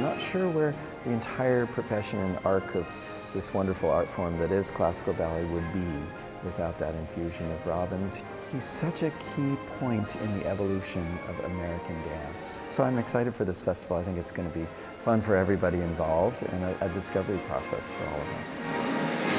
I'm not sure where the entire profession and arc of this wonderful art form that is classical ballet would be without that infusion of Robbins. He's such a key point in the evolution of American dance. So I'm excited for this festival. I think it's going to be fun for everybody involved and a, a discovery process for all of us.